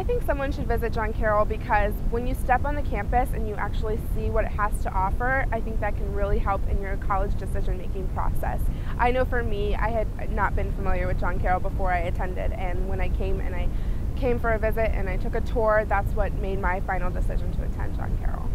I think someone should visit John Carroll because when you step on the campus and you actually see what it has to offer, I think that can really help in your college decision making process. I know for me, I had not been familiar with John Carroll before I attended, and when I came and I came for a visit and I took a tour, that's what made my final decision to attend John Carroll.